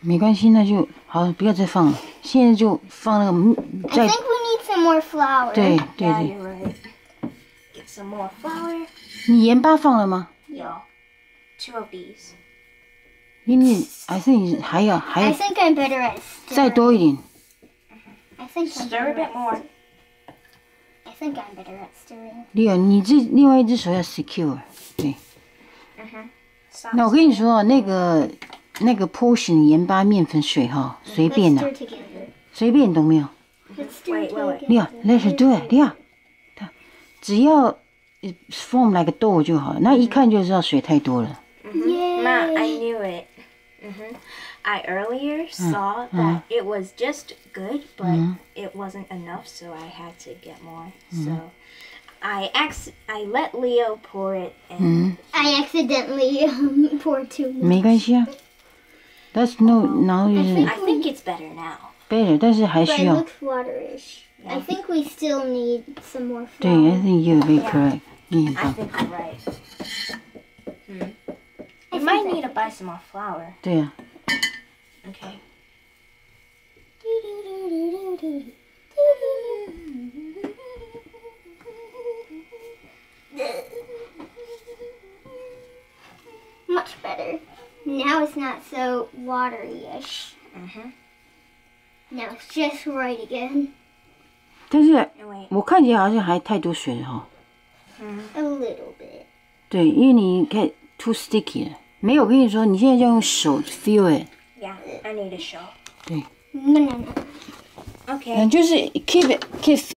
没关系，那就好，不要再放了。现在就放那个再 think we need some more flour. 对对对，you're right. Get some more flour. 你盐巴放了吗？Yo. Two of these. 你你还是你还要 I think I'm better at stirring. 再多一点。I think Stir a bit more. I think I'm better at stirring. 李尔，你这另外一只手要 secure。对，Stop. 那我跟你说啊，那个那个 portion 盐巴、面粉、水哈，随便的 stir，together. 随便懂没有.李尔，let's do it，李尔，它只要 form like a dough 就好了，那一看就知道水太多了。Yay. Ma, I knew it. hmm I earlier saw that it was just good, but it wasn't enough, so I had to get more. So I ex- I let Leo pour it, and I accidentally um, poured too much. 没关系啊 ，That's no now 就是 I think it's better now. better，但是还 But 需 it 要。 looks waterish. I think we still need some more 对 flour. ，I think you're very correct，你很 I 棒。 think you're right. Hmm. I We might think need to buy some more flour. 对啊， Okay. Much better. Now it's not so watery-ish. Mhm. Now it's just right again. 但是 Oh, wait. 我看起来好像还太多水了哈。 A little bit. 对，因为你看 too sticky 了。没有，我跟你说，你现在就用手 feel it。 Yeah, I need a show. 对， No, no, no. Okay. 嗯，就是 keep it keep